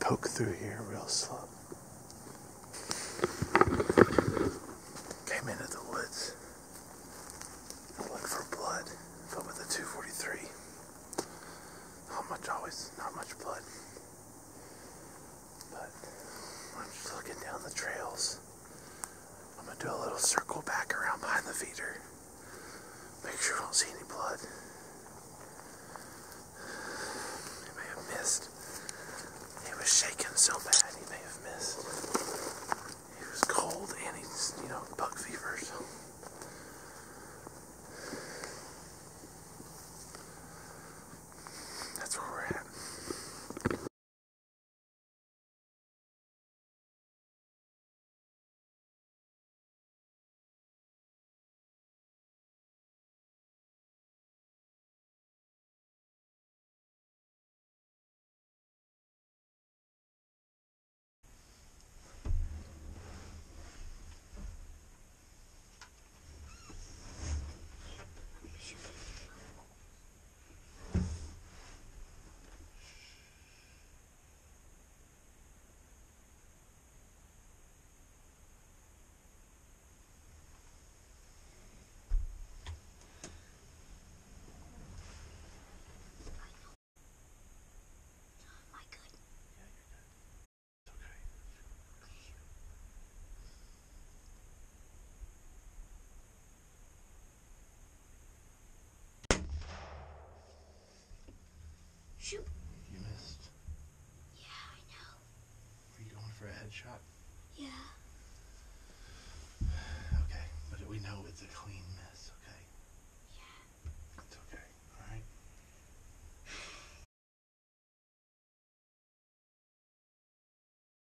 through here real slow. Came into the woods. Look for blood, but with a 243. Not much, always, not much blood. But I'm just looking down the trails. I'm gonna do a little circle back around behind the feeder. Make sure I don't see any blood. He may have missed. He was shaking so bad he may have missed. He was cold and he's, you know, buck fever. That's where we're at. I could. Okay. Shoot. You missed. Yeah, I know. Were you going for a headshot?